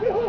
Woo-hoo!